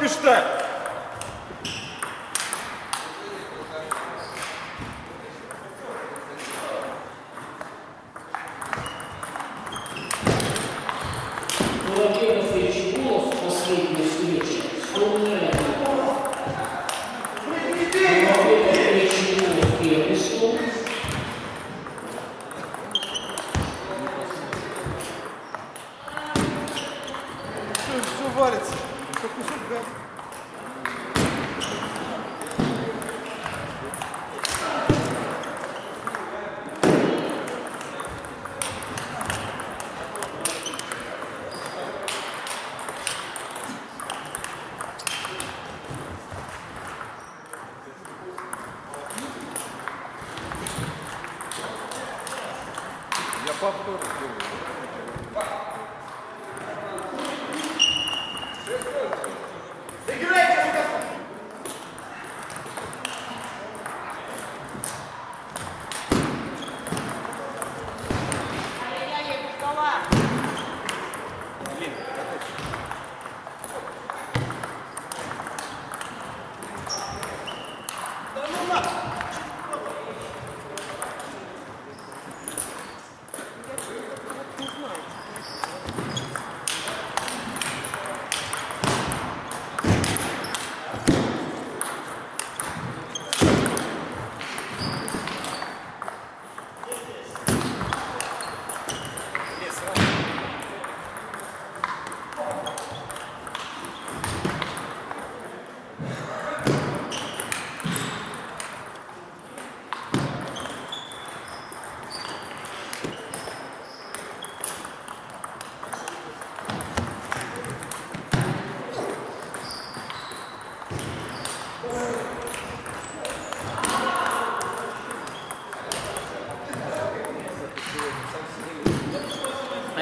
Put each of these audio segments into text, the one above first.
лупишь-то? Ну 좋은 Papa Roma.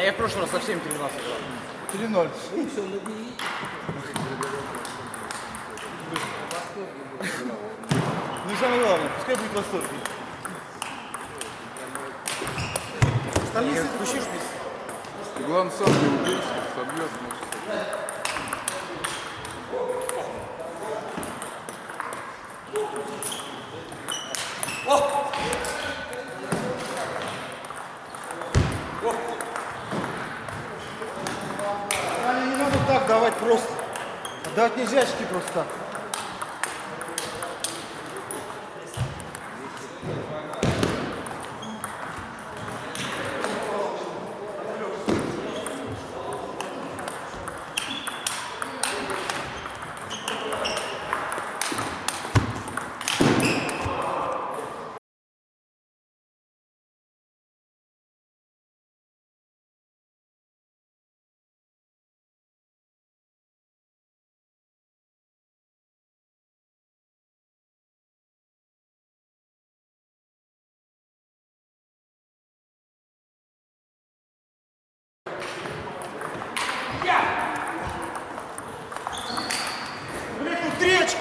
Я в прошлый раз совсем 13 играл. 3-0. Ну и самое главное, пускай будет в восторге. Остальные Включишь Ты, главное, сам не убейся, собьет, может. Ранее не надо так давать просто. Дать нельзя очки просто так.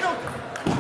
よ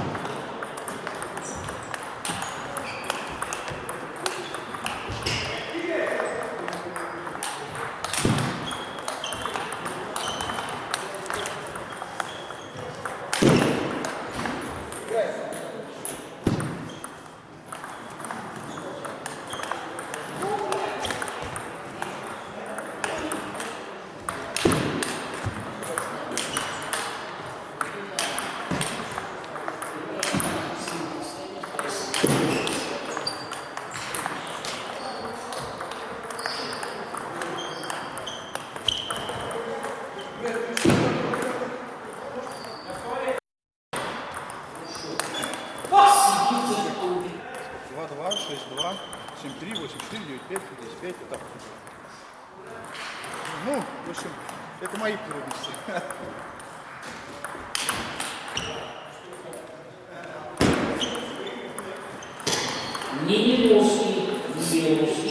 6-2, 7-3, 8-4, 9-5, 10-5, так. Ну, в общем, это мои трудности. Не Невеловский, Невеловский.